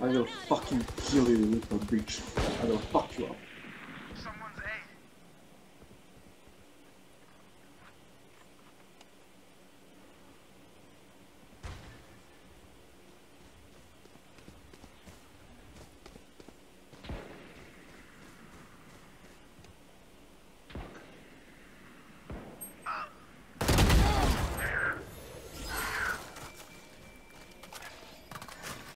I will fucking kill you, little bitch. I will fuck you up.